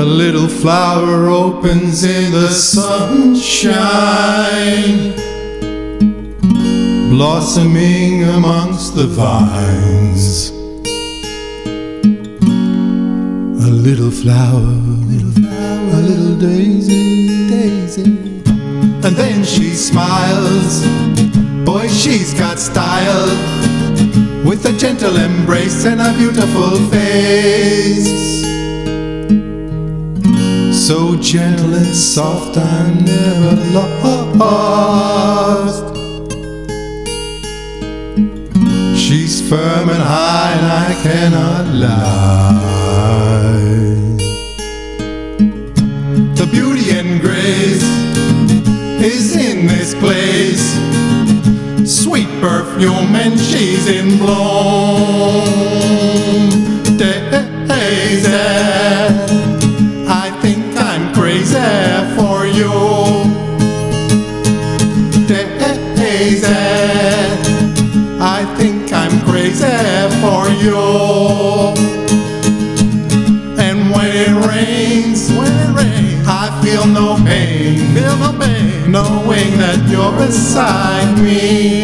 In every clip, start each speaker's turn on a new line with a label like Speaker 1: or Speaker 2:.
Speaker 1: A little flower opens in the sunshine, blossoming amongst the vines. A little flower, little flower, a little daisy, daisy. And then she smiles, boy, she's got style, with a gentle embrace and a beautiful face. So gentle and soft, I'm never lost. She's firm and high, and I cannot lie. The beauty and grace is in this place. Sweet perfume, and she's in bloom. Daisy, Crazy for you. And when it rains, when it rains, I feel no pain, feel no pain, knowing that you're beside me.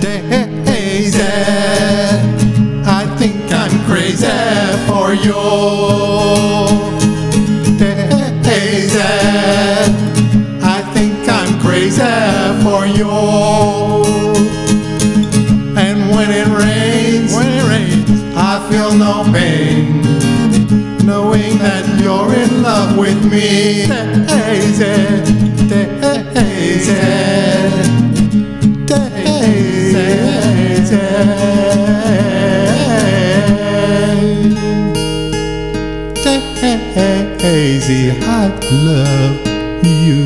Speaker 1: Daisy, I think I'm crazy for you. When it rains, when it rains, I feel no pain, knowing that you're in love with me. Daisy, Daisy, Daisy, Daisy, I love you.